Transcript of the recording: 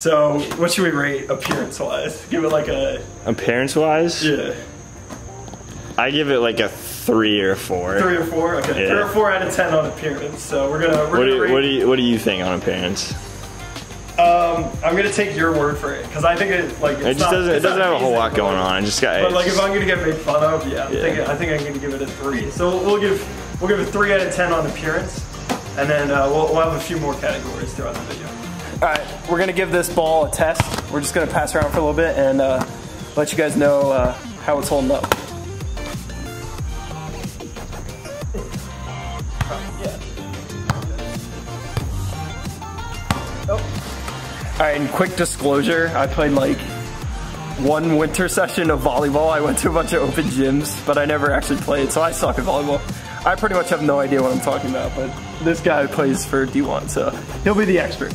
So, what should we rate appearance-wise? Give it like a Appearance wise, yeah, I give it like a three or four. three or four. Okay, Yeah. three or four out of ten on appearance. So we're gonna we're What do gonna you, rate. what do you what do you think on appearance? um, I'm gonna take your word for it because I think it like it's It just not- doesn't it doesn't have a whole lot going on. It just got. But like if I'm gonna get made fun of, yeah, I Yeah. think I think I'm gonna give it a three. So we'll, we'll give we'll give it three out of ten on appearance, and then uh, we'll, we'll have a few more categories throughout the video. All right, we're gonna give this ball a test. We're just gonna pass around for a little bit and uh, let you guys know uh, how it's holding up. All right, and quick disclosure, I played like one winter session of volleyball. I went to a bunch of open gyms, but I never actually played, so I suck at volleyball. I pretty much have no idea what I'm talking about, but this guy plays for D1, so he'll be the expert.